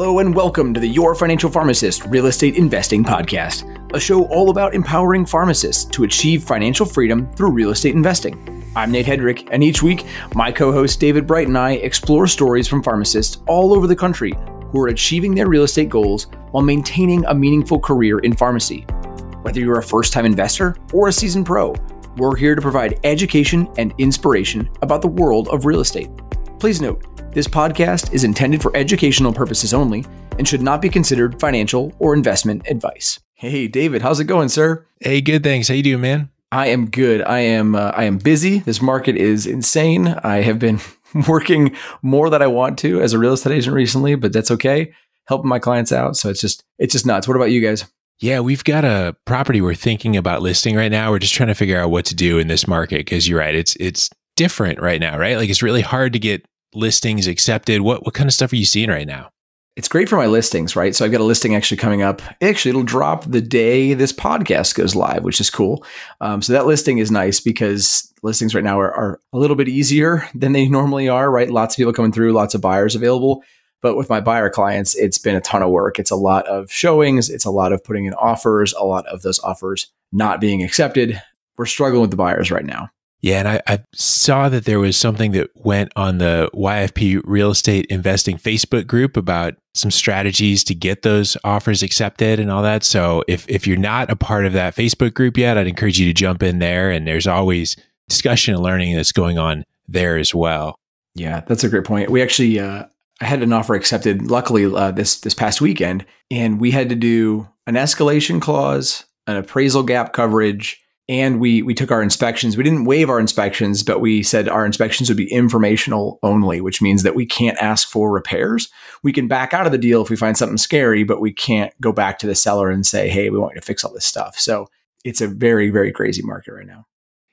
Hello and welcome to the Your Financial Pharmacist Real Estate Investing Podcast, a show all about empowering pharmacists to achieve financial freedom through real estate investing. I'm Nate Hedrick, and each week, my co host David Bright and I explore stories from pharmacists all over the country who are achieving their real estate goals while maintaining a meaningful career in pharmacy. Whether you're a first time investor or a seasoned pro, we're here to provide education and inspiration about the world of real estate. Please note, this podcast is intended for educational purposes only and should not be considered financial or investment advice. Hey, David, how's it going, sir? Hey, good. Thanks. How you doing, man? I am good. I am. Uh, I am busy. This market is insane. I have been working more than I want to as a real estate agent recently, but that's okay. Helping my clients out, so it's just it's just nuts. What about you guys? Yeah, we've got a property we're thinking about listing right now. We're just trying to figure out what to do in this market because you're right. It's it's different right now, right? Like it's really hard to get listings accepted. What what kind of stuff are you seeing right now? It's great for my listings, right? So I've got a listing actually coming up. Actually, it'll drop the day this podcast goes live, which is cool. Um, so that listing is nice because listings right now are, are a little bit easier than they normally are, right? Lots of people coming through, lots of buyers available. But with my buyer clients, it's been a ton of work. It's a lot of showings, it's a lot of putting in offers, a lot of those offers not being accepted. We're struggling with the buyers right now. Yeah, and I, I, saw that there was something that went on the YFP Real Estate Investing Facebook group about some strategies to get those offers accepted and all that. So if if you're not a part of that Facebook group yet, I'd encourage you to jump in there. And there's always discussion and learning that's going on there as well. Yeah, that's a great point. We actually uh, I had an offer accepted. Luckily, uh, this this past weekend, and we had to do an escalation clause, an appraisal gap coverage and we we took our inspections. We didn't waive our inspections, but we said our inspections would be informational only, which means that we can't ask for repairs. We can back out of the deal if we find something scary, but we can't go back to the seller and say, "Hey, we want you to fix all this stuff." So it's a very very crazy market right now.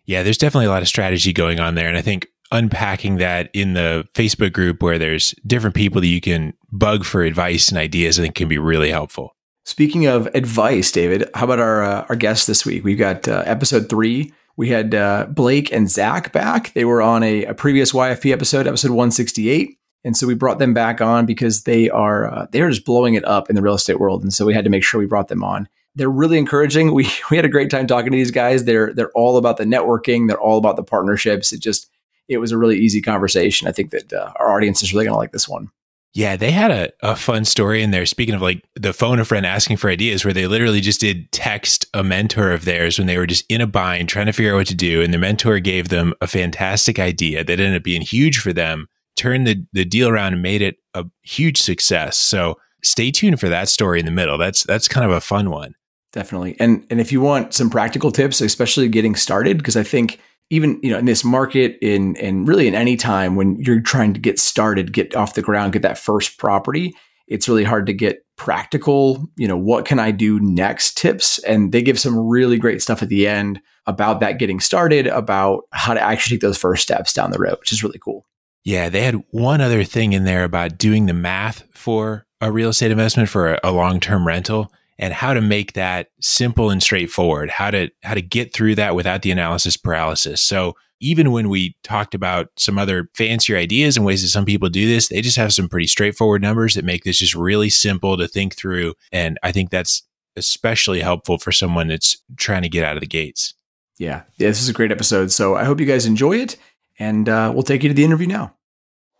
Yeah, there's definitely a lot of strategy going on there, and I think unpacking that in the Facebook group where there's different people that you can bug for advice and ideas, I think can be really helpful. Speaking of advice, David, how about our uh, our guests this week? We've got uh, episode three. We had uh, Blake and Zac back. They were on a, a, previous YFP episode, episode 168. And so we brought them back on because they are uh, they're just blowing it up in the real estate world. And so we had to make sure we brought them on. They're really encouraging. We we had a great time talking to these guys. They're they're all about the networking. They're all about the partnerships. It just it was a really easy conversation. I think that uh, our audience is really going to like this one. Yeah, they had a, a fun story in there. Speaking of like the phone a friend asking for ideas, where they literally just did text a mentor of theirs when they were just in a bind trying to figure out what to do. And the mentor gave them a fantastic idea that ended up being huge for them, turned the, the deal around and made it a huge success. So stay tuned for that story in the middle. That's that's kind of a fun one. Definitely. And and if you want some practical tips, especially getting started, because I think even you know in this market in and really in any time when you're trying to get started get off the ground get that first property it's really hard to get practical you know what can i do next tips? And they give some really great stuff at the end about that getting started about how to actually take those first steps down the road which is really cool. Yeah they had one other thing in there about doing the math for a real estate investment for a, a long-term rental and how to make that simple and straightforward, how to how to get through that without the analysis paralysis. So even when we talked about some other fancier ideas and ways that some people do this, they just have some pretty straightforward numbers that make this just really simple to think through. And I think that's especially helpful for someone that's trying to get out of the gates. Yeah. Yeah, this is a great episode. So I hope you guys enjoy it. And uh, we'll take you to the interview now.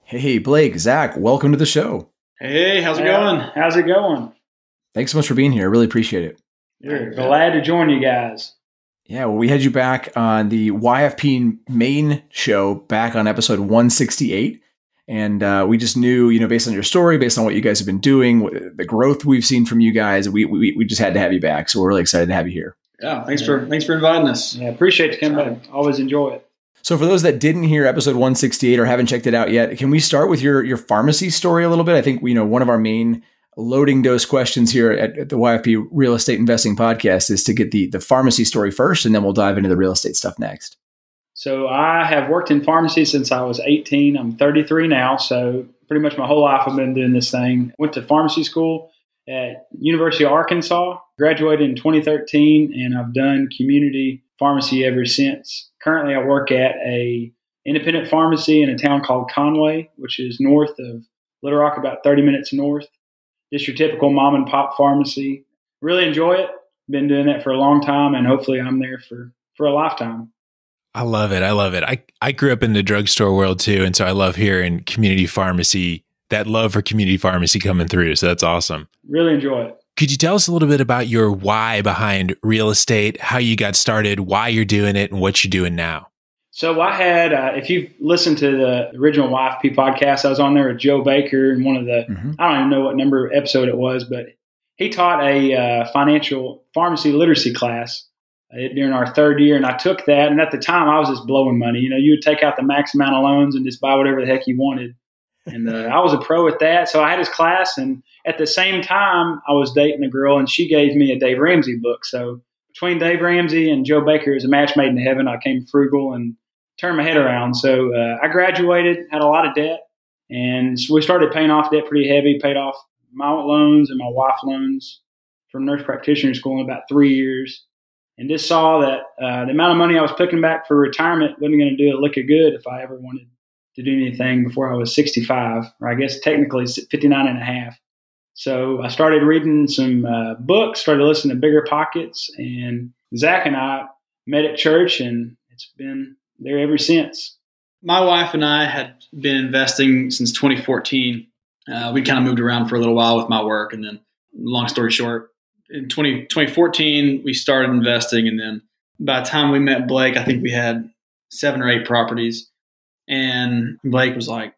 Hey, Blake, Zac, welcome to the show. Hey, how's it going? How's it going? Thanks so much for being here. I really appreciate it. You're glad to join you guys. Yeah, well, we had you back on the YFP main show back on episode 168. And uh, we just knew, you know, based on your story, based on what you guys have been doing, the growth we've seen from you guys, we, we, we just had to have you back. So we're really excited to have you here. Yeah, thanks for thanks for inviting us. Yeah, appreciate you coming back. Always enjoy it. So for those that didn't hear episode 168 or haven't checked it out yet, can we start with your your pharmacy story a little bit? I think you know one of our main loading dose questions here at, at, the YFP Real Estate Investing Podcast is to get the the pharmacy story first, and then we'll dive into the real estate stuff next. So I have worked in pharmacy since I was 18. I'm 33 now, so pretty much my whole life I've been doing this thing. Went to pharmacy school at University of Arkansas, graduated in 2013, and I've done community pharmacy ever since. Currently, I work at a independent pharmacy in a town called Conway, which is north of Little Rock, about 30 minutes north. Just your typical mom and pop pharmacy. Really enjoy it. Been doing that for a long time, and hopefully, I'm there for for a lifetime. I love it. I love it. I, I grew up in the drugstore world too. And so I love hearing community pharmacy, that love for community pharmacy coming through. So that's awesome. Really enjoy it. Could you tell us a little bit about your why behind real estate, how you got started, why you're doing it, and what you're doing now? So I had, uh, if you've listened to the original YFP podcast, I was on there with Joe Baker and one of the, mm-hmm. I don't even know what number episode it was, but he taught a uh, financial pharmacy literacy class during our third year, and I took that. And at the time, I was just blowing money. You know, you would take out the max amount of loans and just buy whatever the heck you wanted. And uh, I was a pro at that, so I had his class. And at the same time, I was dating a girl, and she gave me a Dave Ramsey book. So between Dave Ramsey and Joe Baker, it was a match made in heaven. I came frugal and turned my head around. So uh, I graduated, had a lot of debt, and so we started paying off debt pretty heavy. Paid off my loans and my wife loans from nurse practitioner school in about three years and just saw that uh, the amount of money I was picking back for retirement wasn't going to do a lick of good if I ever wanted to do anything before I was 65, or I guess technically 59 and a half. So I started reading some uh, books, started listening to Bigger Pockets, and Zac and I met at church, and it's been there ever since. My wife and I had been investing since 2014. Uh, we kind of moved around for a little while with my work, and then, long story short, in 20, 2014, we started investing. And then by the time we met Blake, I think we had seven or eight properties. And Blake was like,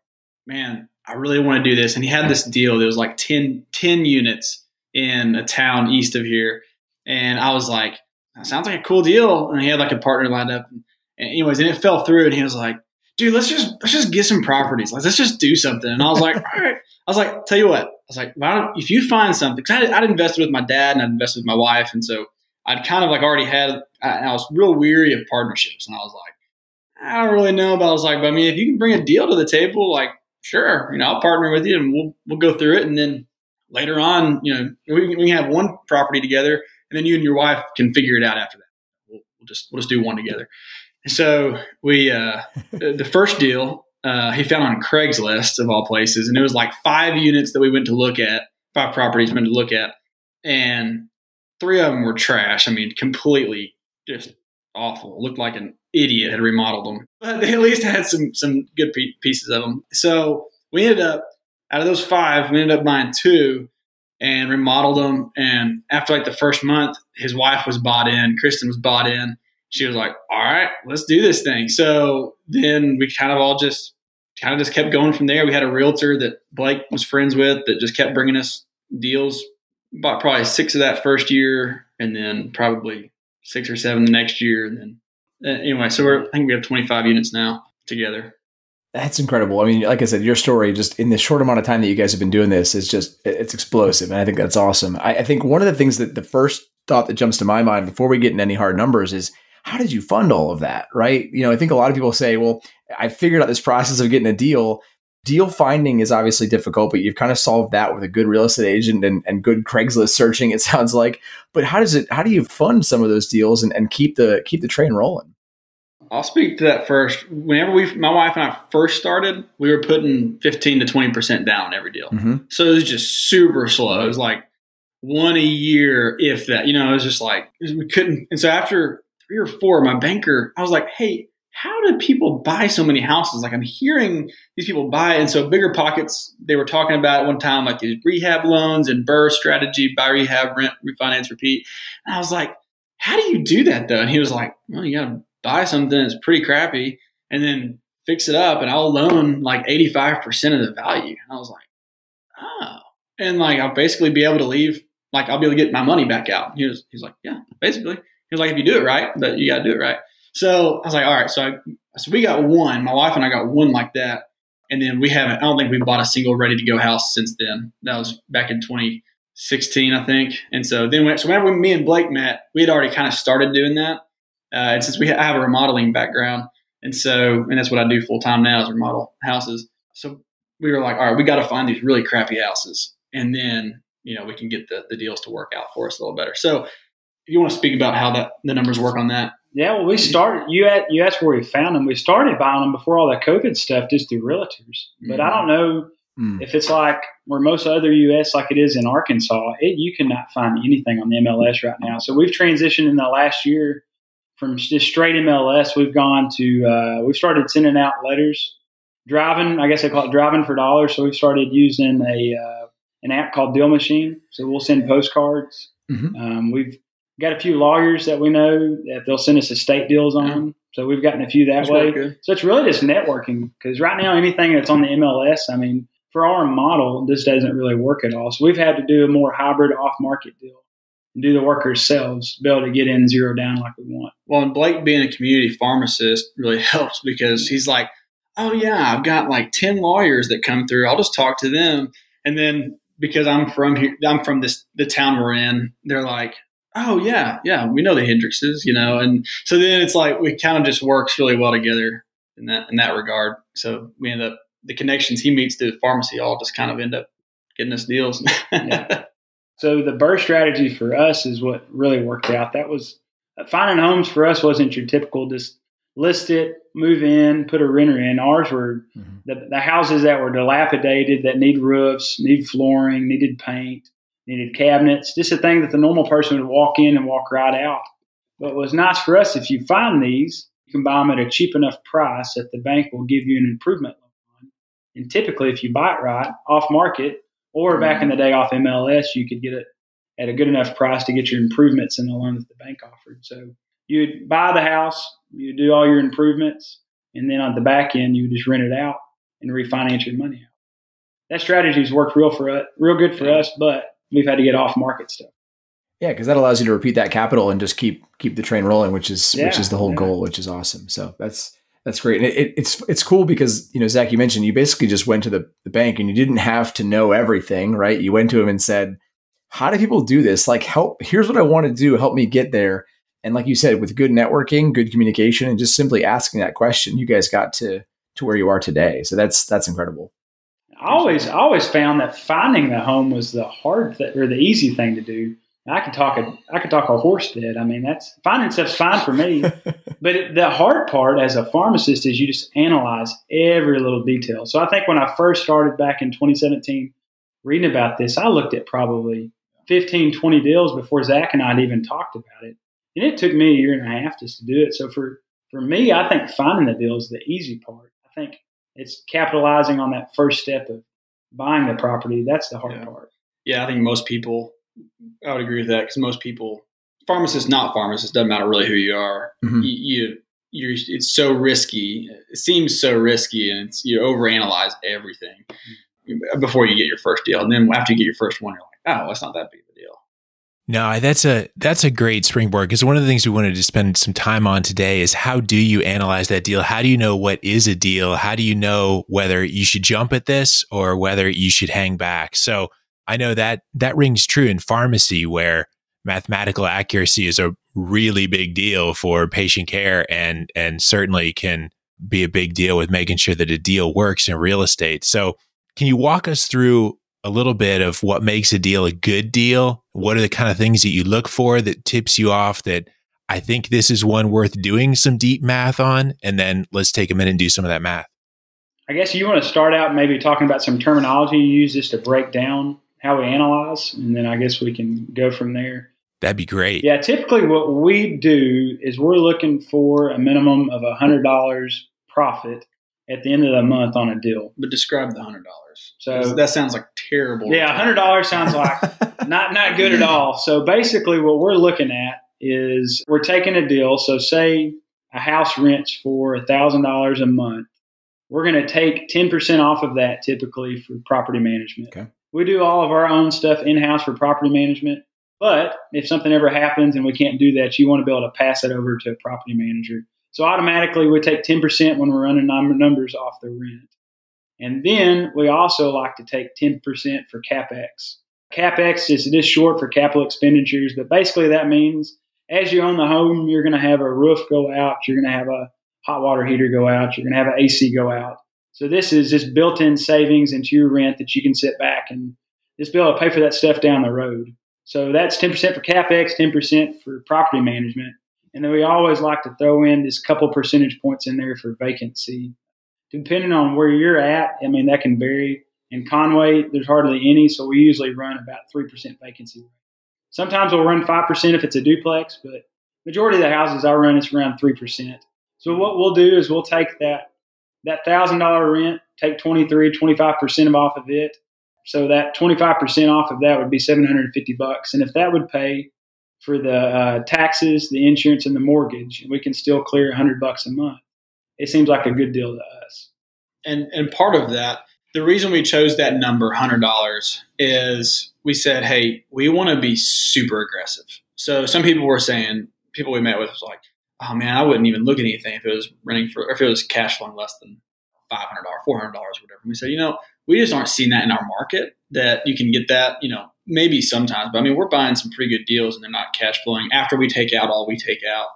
man, I really want to do this. And he had this deal that was like 10, 10 units in a town east of here. And I was like, that sounds like a cool deal. And he had like a partner lined up. And anyways, and it fell through. And he was like, dude, let's just let's just get some properties. Like, let's just do something. And I was like, all right. I was like, tell you what, I was like, well, if you find something, because I'd, I'd, invested with my dad and I'd invested with my wife, and so I'd kind of like already had. I, I was real weary of partnerships, and I was like, I don't really know, but I was like, but I mean, if you can bring a deal to the table, like, sure, you know, I'll partner with you, and we'll we'll go through it, and then later on, you know, we, we have one property together, and then you and your wife can figure it out after that. We'll, we'll just we'll just do one together. So we uh, the first deal uh, he found on Craigslist of all places, and it was like five units that we went to look at, five properties we went to look at, and three of them were trash. I mean, completely just awful. Looked like an idiot had remodeled them, but they at least had some some good pieces of them. So we ended up out of those five, we ended up buying two and remodeled them. And after like the first month, his wife was bought in, Kristen was bought in she was like, all right, let's do this thing. So then we kind of all just kind of just kept going from there. We had a realtor that Blake was friends with that just kept bringing us deals. Bought probably six of that first year, and then probably six or seven the next year. And then uh, anyway, so we're I think we have 25 units now together. That's incredible. I mean, like I said, your story just in the short amount of time that you guys have been doing this is just it's explosive, and I think that's awesome. I, I think one of the things that the first thought that jumps to my mind before we get into any hard numbers is how did you fund all of that? Right. You know, I think a lot of people say, well, I figured out this process of getting a deal. Deal finding is obviously difficult, but you've kind of solved that with a good real estate agent and, and good Craigslist searching, it sounds like. But how does it how do you fund some of those deals and, and keep the keep the train rolling? I'll speak to that first. Whenever we, my wife and I first started, we were putting 15 to 20% down every deal. Mm-hmm. So it was just super slow. It was like one a year, if that, you know, it was just like, we couldn't. And so after three or four, my banker, I was like, hey, how do people buy so many houses? Like I'm hearing these people buy, and so bigger pockets. They were talking about one time like these rehab loans and BRRRR strategy, buy rehab, rent, refinance, repeat. And I was like, how do you do that though? And he was like, well, you got to buy something that's pretty crappy and then fix it up, and I'll loan like 85 percent of the value. And I was like, oh, and like I'll basically be able to leave. Like I'll be able to get my money back out. He was, he's like, yeah, basically. He was like, if you do it right, but you got to do it right. So I was like, all right. So I, so we got one. My wife and I got one like that, and then we haven't. I don't think we bought a single ready to go house since then. That was back in 2016, I think. And so then, we, so whenever me and Blake met, we had already kind of started doing that. Uh, and since we I have a remodeling background, and so and that's what I do full time now is remodel houses. So we were like, all right, we got to find these really crappy houses, and then you know we can get the the deals to work out for us a little better. So you want to speak about how that the numbers work on that? Yeah, well, we started. You at you asked where we found them. We started buying them before all that COVID stuff, just through realtors. But mm-hmm. I don't know. Mm. If it's like where most other U.S. like it is in Arkansas, it, you cannot find anything on the MLS right now. So we've transitioned in the last year from just straight MLS. We've gone to uh, we've started sending out letters, driving. I guess they call it driving for dollars. So we've started using a uh, an app called DealMachine. So we'll send postcards. Mm-hmm. Um, we've got a few lawyers that we know that they'll send us estate deals on. So we've gotten a few that that's way. So it's really just networking because right now anything that's on the MLS, I mean, for our model, this doesn't really work at all. So we've had to do a more hybrid off market deal and do the work ourselves, be able to get in zero down like we want. Well, and Blake being a community pharmacist really helps because he's like, oh, yeah, I've got like 10 lawyers that come through. I'll just talk to them. And then because I'm from here, I'm from this, the town we're in, they're like, oh yeah, yeah, we know the Hendrickses, you know, and so then it's like we kind of just works really well together in that in that regard. So we end up the connections he meets through the pharmacy all just kind of end up getting us deals. yeah. So the BRRRR strategy for us is what really worked out. That was finding homes for us wasn't your typical just list it, move in, put a renter in. Ours were mm-hmm. the, the houses that were dilapidated, that need roofs, need flooring, needed paint needed cabinets, just a thing that the normal person would walk in and walk right out. But was nice for us if you find these, you can buy them at a cheap enough price that the bank will give you an improvement loan. And typically, if you buy it right, off market, or back in the day off MLS, you could get it at a good enough price to get your improvements in the loan that the bank offered. So you'd buy the house, you do all your improvements, and then on the back end, you just rent it out and refinance your money out. That strategy's worked real for us, real good for us, but we've had to get off market stuff. Yeah, because that allows you to repeat that capital and just keep keep the train rolling, which is yeah, which is the whole yeah. goal, which is awesome. So that's that's great. And it, it, it's it's cool because you know Zac, you mentioned you basically just went to the, the bank and you didn't have to know everything, right? You went to him and said, "How do people do this? Like, help. Here's what I want to do. Help me get there." And like you said, with good networking, good communication, and just simply asking that question, you guys got to to where you are today. So that's that's incredible. I always I always found that finding the home was the hard th- or the easy thing to do. I could talk a I could talk a horse dead. I mean, that's finding stuff's fine for me. but it, the hard part as a pharmacist is you just analyze every little detail. So I think when I first started back in 2017 reading about this, I looked at probably 15, 20 deals before Zac and I had even talked about it. And it took me a year and a half just to do it. So for for me, I think finding the deal is the easy part. I think it's capitalizing on that first step of buying the property. That's the hard yeah. part. Yeah, I think most people, I would agree with that because most people, pharmacists, not pharmacists, doesn't matter really who you are. Mm-hmm. You, you you're, it's so risky. It seems so risky, and it's, you overanalyze everything before you get your first deal, and then after you get your first one, you're like, oh, that's not that big of a deal. No, that's a that's a great springboard because one of the things we wanted to spend some time on today is how do you analyze that deal? How do you know what is a deal? How do you know whether you should jump at this or whether you should hang back? So I know that that rings true in pharmacy where mathematical accuracy is a really big deal for patient care and and certainly can be a big deal with making sure that a deal works in real estate. So can you walk us through a little bit of what makes a deal a good deal. What are the kind of things that you look for that tips you off that I think this is one worth doing some deep math on? And then let's take a minute and do some of that math. I guess you want to start out maybe talking about some terminology you use just to break down how we analyze, and then I guess we can go from there. That'd be great. Yeah, typically what we do is we're looking for a minimum of a hundred dollars profit at the end of the month on a deal. But describe the hundred dollars. So that sounds like terrible. Yeah, hundred dollars sounds like not not good at all. So basically, what we're looking at is we're taking a deal. So say a house rents for a thousand dollars a month. We're going to take ten percent off of that typically for property management. Okay. We do all of our own stuff in house for property management. But if something ever happens and we can't do that, you want to be able to pass it over to a property manager so automatically we take 10% when we're running numbers off the rent. And then we also like to take 10% for CapEx. CapEx is just short for capital expenditures, but basically that means as you own the home, you're going to have a roof go out, you're going to have a hot water heater go out, you're going to have an AC go out. So this is just built-in savings into your rent that you can sit back and just be able to pay for that stuff down the road. So that's 10% for CapEx, 10% for property management. And then we always like to throw in this couple percentage points in there for vacancy. Depending on where you're at, I mean, that can vary. In Conway, there's hardly any, so we usually run about 3% vacancy. Sometimes we'll run 5% if it's a duplex, but majority of the houses I run is around 3%. So what we'll do is we'll take that that $1,000 rent, take 23, 25% off of it. So that 25% off of that would be 750 bucks. And if that would pay for the uh, taxes, the insurance, and the mortgage, and we can still clear a 100 bucks a month. It seems like a good deal to us. And and part of that, the reason we chose that number, hundred dollars, is we said, hey, we want to be super aggressive. So some people were saying, people we met with was like, oh man, I wouldn't even look at anything if it was running for, if it was cash flowing less than five hundred dollars, four hundred dollars, whatever. And we said, you know, we just aren't seeing that in our market that you can get that, you know, maybe sometimes, but I mean, we're buying some pretty good deals and they're not cash flowing after we take out all we take out.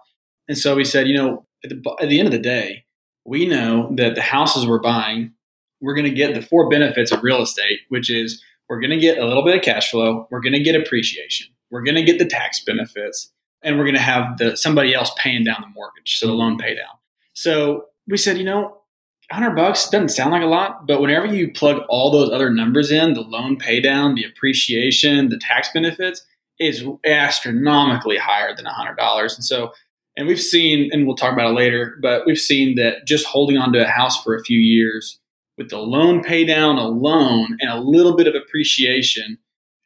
And so we said, you know, at the, at the end of the day, we know that the houses we're buying, we're going to get the four benefits of real estate, which is we're going to get a little bit of cash flow, we're going to get appreciation, we're going to get the tax benefits, and we're going to have the somebody else paying down the mortgage, so the loan pay down. So we said, you know, 100 bucks doesn't sound like a lot, but whenever you plug all those other numbers in, the loan pay down, the appreciation, the tax benefits, is astronomically higher than $100. And so, and we've seen, and we'll talk about it later, but we've seen that just holding on to a house for a few years with the loan pay down alone and a little bit of appreciation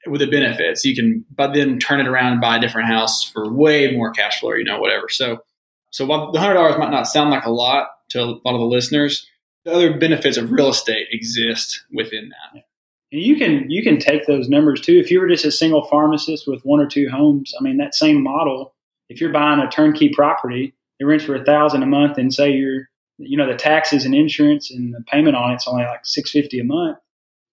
with the benefits, you can but then turn it around and buy a different house for way more cash flow, you know, whatever. So, so while the hundred dollars might not sound like a lot to a lot of the listeners, the other benefits of real estate exist within that. And you can you can take those numbers too. If you were just a single pharmacist with one or two homes, I mean that same model. If you're buying a turnkey property, it rents for a thousand a month, and say you're you know the taxes and insurance and the payment on it's only like six fifty a month.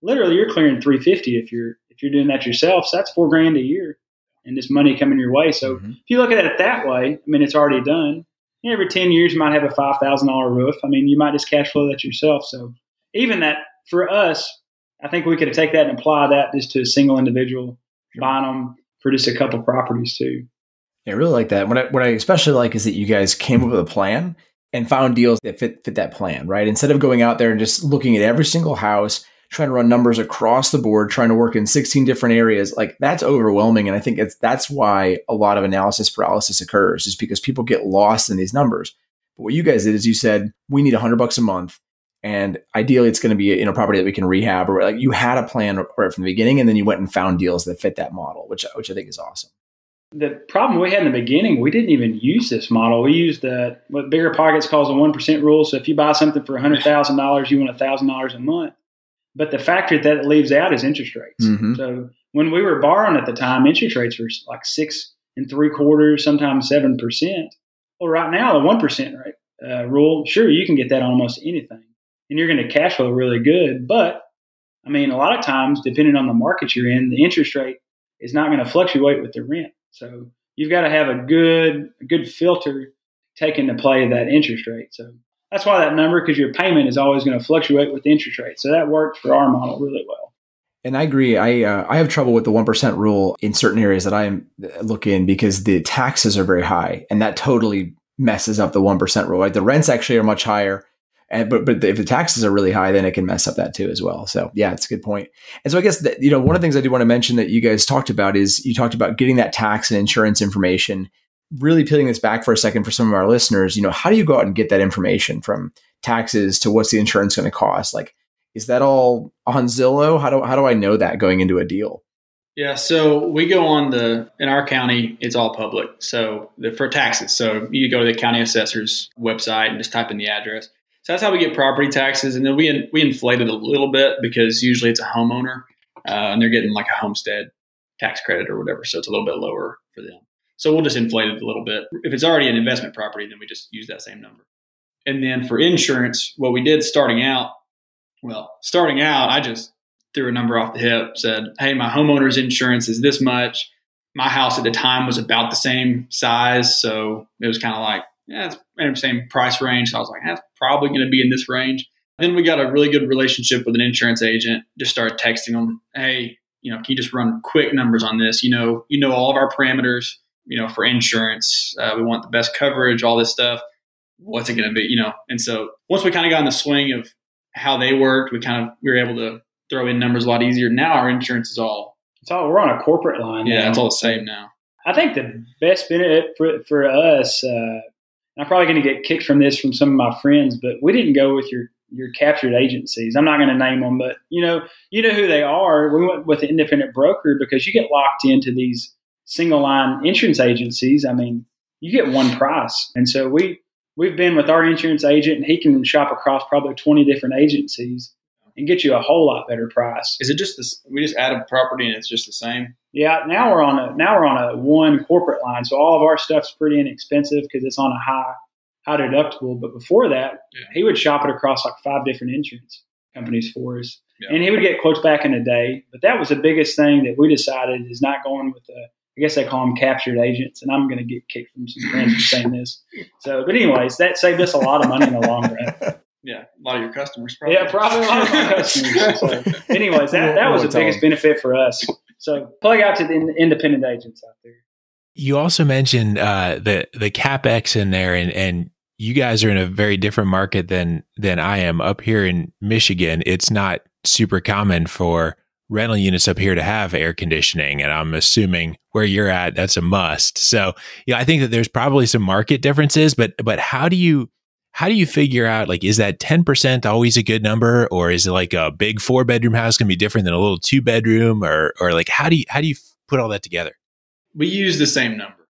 Literally, you're clearing three fifty if you're if you're doing that yourself. So that's four grand a year, and this money coming your way. So mm-hmm. if you look at it that way, I mean it's already done every 10 years you might have a $5,000 roof. I mean, you might just cash flow that yourself. So even that for us, I think we could take that and apply that just to a single individual, buying them for just a couple properties too. Yeah, I really like that. What I, what I especially like is that you guys came up with a plan and found deals that fit fit that plan, right? Instead of going out there and just looking at every single house trying to run numbers across the board, trying to work in 16 different areas, like that's overwhelming. And I think it's that's why a lot of analysis paralysis occurs, is because people get lost in these numbers. But what you guys did is you said, we need 100 bucks a month. And ideally, it's going to be you know property that we can rehab, or like you had a plan right from the beginning, and then you went and found deals that fit that model, which which I think is awesome. The problem we had in the beginning, we didn't even use this model. We used the what Bigger Pockets calls a one percent rule. So if you buy something for hundred thousand dollars, you want thousand dollars a month. But the factor that it leaves out is interest rates. Mm-hmm. So when we were borrowing at the time, interest rates were like six and three quarters, sometimes seven percent. Well, right now the one percent rate uh, rule, sure you can get that on almost anything, and you're going to cash flow really good. But I mean, a lot of times, depending on the market you're in, the interest rate is not going to fluctuate with the rent. So you've got to have a good a good filter taken to play that interest rate. So that's why that number, because your payment is always going to fluctuate with interest rate. So that worked for our model really well. And I agree. I uh, I have trouble with the one percent rule in certain areas that I look in because the taxes are very high, and that totally messes up the one percent rule. Right, the rents actually are much higher, and but but if the taxes are really high, then it can mess up that too as well. So yeah, it's a good point. And so I guess that you know one of the things I do want to mention that you guys talked about is you talked about getting that tax and insurance information really peeling this back for a second for some of our listeners, you know, how do you go out and get that information from taxes to what's the insurance going to cost? Like, is that all on Zillow? How do how do I know that going into a deal? Yeah, so we go on the in our county, it's all public. So the, for taxes, so you go to the county assessor's website and just type in the address. So that's how we get property taxes, and then we we inflate it a little bit because usually it's a homeowner uh, and they're getting like a homestead tax credit or whatever, so it's a little bit lower for them. So we'll just inflate it a little bit. If it's already an investment property, then we just use that same number. And then for insurance, what we did starting out, well, starting out, I just threw a number off the hip, said, hey, my homeowner's insurance is this much. My house at the time was about the same size. So it was kind of like, yeah, it's in the same price range. So I was like, that's probably going to be in this range. Then we got a really good relationship with an insurance agent. Just started texting them, hey, you know, can you just run quick numbers on this? You know, you know all of our parameters you know, for insurance, uh, we want the best coverage, all this stuff. What's it going to be, you know? And so once we kind of got in the swing of how they worked, we kind of we were able to throw in numbers a lot easier. Now our insurance is all It's all we're on a corporate line. yeah, now. it's all the same now. I think the best benefit for, for us, uh, I'm probably going to get kicked from this from some of my friends, but we didn't go with your your captured agencies. I'm not going to name them, but you know, you know who they are. We went with an independent broker because you get locked into these single line insurance agencies. I mean, you get one price, and so we we've been with our insurance agent, and he can shop across probably 20 different agencies and get you a whole lot better price. Is it just this? We just add a property and it's just the same. Yeah, now we're on a now we're on a one corporate line, so all of our stuff's pretty inexpensive because it's on a high high deductible. But before that, Yeah. he would shop it across like five different insurance companies for us, Yeah. and he would get quotes back in a day. But that was the biggest thing that we decided is not going with the. I guess they call them captured agents, and I'm going to get kicked from some friends for saying this. So, but anyways, that saved us a lot of money in the long run. Yeah, a lot of your customers probably. Yeah, probably a lot of my customers. So, anyways, that, that was the biggest them. benefit for us. So, plug out to the in- independent agents out there. You also mentioned uh, the the capex in there, and and you guys are in a very different market than than I am up here in Michigan. It's not super common for rental units up here to have air conditioning, and I'm assuming where you're at, that's a must. So, yeah, I think that there's probably some market differences, but but how do you how do you figure out like is that 10% always a good number or is it like a big four bedroom house to be different than a little two bedroom or or like how do you how do you put all that together we use the same number.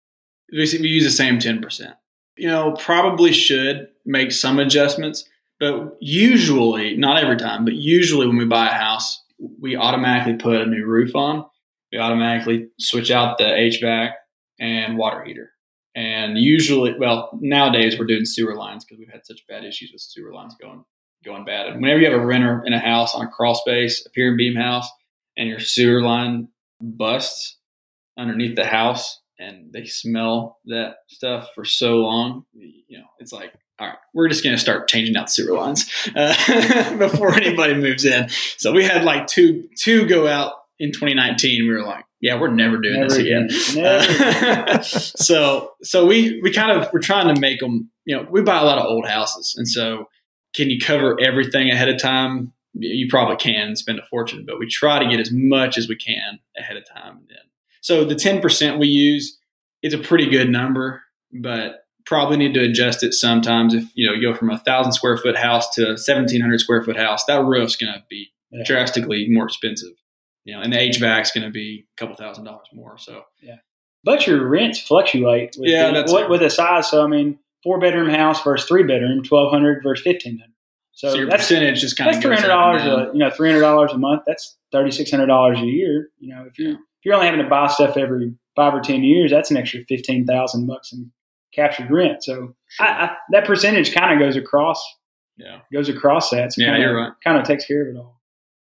We use the same 10%. You know, probably should make some adjustments, but usually, not every time, but usually when we buy a house, we automatically put a new roof on. We automatically switch out the HVAC and water heater. And usually, well, nowadays we're doing sewer lines because we've had such bad issues with sewer lines going going bad. And whenever you have a renter in a house on a crawl space, a pier and beam house, and your sewer line busts, underneath the house and they smell that stuff for so long, you know, it's like, all right, we're just going to start changing out sewer lines uh, before anybody moves in. So we had like two two go out in 2019. We were like, yeah, we're never doing Never this again. again. Uh, so so we we kind of we're trying to make them. You know, we buy a lot of old houses, and so can you cover everything ahead of time? You probably can spend a fortune, but we try to get as much as we can ahead of time. And then, so the ten percent we use, it's a pretty good number, but probably need to adjust it sometimes. If you know you go from a thousand square foot house to a seventeen hundred square foot house, that roof's going to be Yeah. drastically more expensive. You know, and the HVAC's going to be a couple thousand dollars more. So yeah, But your rents fluctuate with, Yeah, the, that's with, with the size. So, I mean, four bedroom house versus three bedroom, 1200 versus 1500 So, So, your that's, percentage just kind that's of $300 a, you know, $300 a month. That's $3,600 a year. You know, if you're, if you're only having to buy stuff every five or 10 years, that's an extra 15000 bucks in captured rent. So I, I, that percentage kind of goes across, yeah. goes across that. So Yeah, kinda, you're right. Kind of takes care of it all.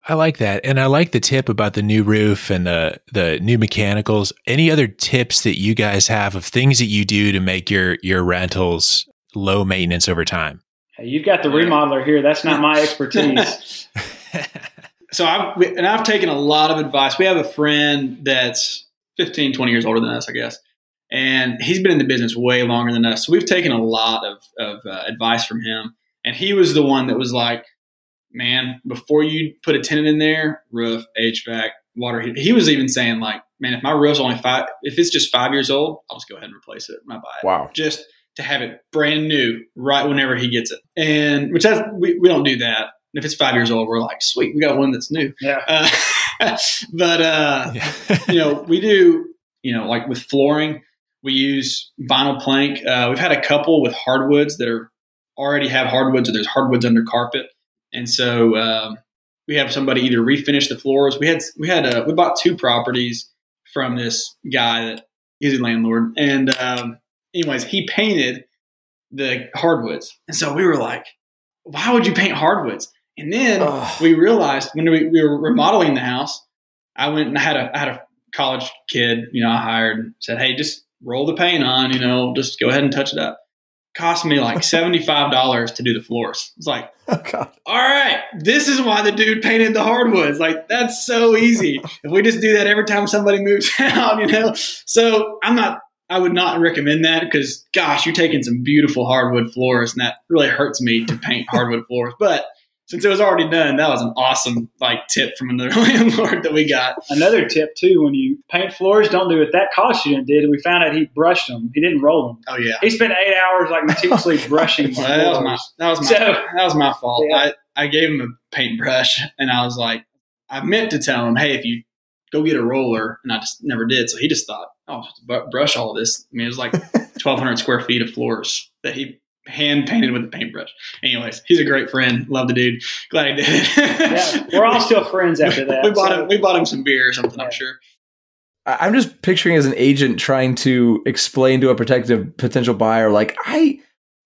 I like that. And I like the tip about the new roof and the the new mechanicals. Any other tips that you guys have of things that you do to make your your rentals low maintenance over time? Hey, you've got the Yeah. remodeler here. That's not my expertise. so I've and I've taken a lot of advice. We have a friend that's 15, 20 years older than us, I guess, and he's been in the business way longer than us. So we've taken a lot of of uh, advice from him, and he was the one that was like, "Man, before you put a tenant in there, roof, HVAC, water heat." He was even saying like, "Man, if my roof's only five, if it's just five years old, I'll just go ahead and replace it when I buy it." Wow. just to have it brand new right whenever he gets it. And which that's, we, we don't do that. And if it's five years old, we're like, sweet, we got one that's new. yeah. Uh, but, uh, Yeah. you know, we do, you know, like with flooring, we use vinyl plank. Uh, we've had a couple with hardwoods that are already have hardwoods or there's hardwoods under carpet. And so, um, we have somebody either refinish the floors. We had, we had, uh, we bought two properties from this guy that he's a landlord. And, um, anyways, he painted the hardwoods. And so we were like, why would you paint hardwoods? And then Ugh. we realized when we, we were remodeling the house, I went and I had a I had a college kid, you know, I hired and said, Hey, just roll the paint on, you know, just go ahead and touch it up. Cost me like $75 to do the floors. It's like, Oh, God. all right, this is why the dude painted the hardwoods. Like that's so easy. if we just do that every time somebody moves out, you know. So I'm not. I would not recommend that because, gosh, you're taking some beautiful hardwood floors, and that really hurts me to paint hardwood floors. But since it was already done, that was an awesome like tip from another landlord that we got. Another tip too: when you paint floors, don't do what that college student did. We found out he brushed them. He didn't roll them. Oh yeah, He spent eight hours like meticulously brushing. Well, that was my that was my So- that was my fault. Yeah. I I gave him a paintbrush and I was like, I meant to tell him, hey, if you go get a roller, and I just never did. So he just thought, oh, brush all this. I mean, it was like 1,200 square feet of floors that he hand painted with a paintbrush. Anyways, he's a great friend. Love the dude. Glad he did it. Yeah, we're all still friends after that. we bought so- him. We bought him some beer or something. I'm sure. I- I'm just picturing as an agent trying to explain to a protective potential buyer, like I,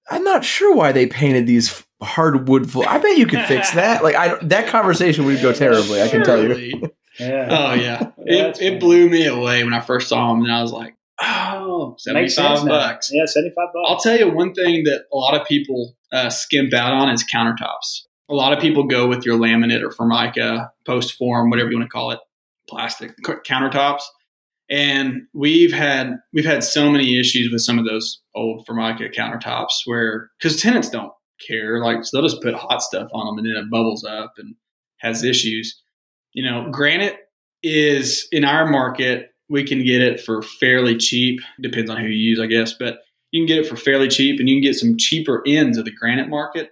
I'm not sure why they painted these hardwood. Flo- I bet you could fix that. Like I, that conversation would go terribly. I can tell you. Yeah. Oh yeah, That's it, it blew me away when I first saw him, and I was like, oh, 75 cents bucks. Yeah, seventy-five bucks. I'll tell you one thing that a lot of people uh, skimp out on is countertops. A lot of people go with your laminate or formica, post form, whatever you want to call it, plastic countertops. And we've had we've had so many issues with some of those old formica countertops where because tenants don't care, like so they'll just put hot stuff on them and then it bubbles up and has issues. You know, granite is in our market we can get it for fairly cheap. Depends on who you use, I guess, but you can get it for fairly cheap, and you can get some cheaper ends of the granite market.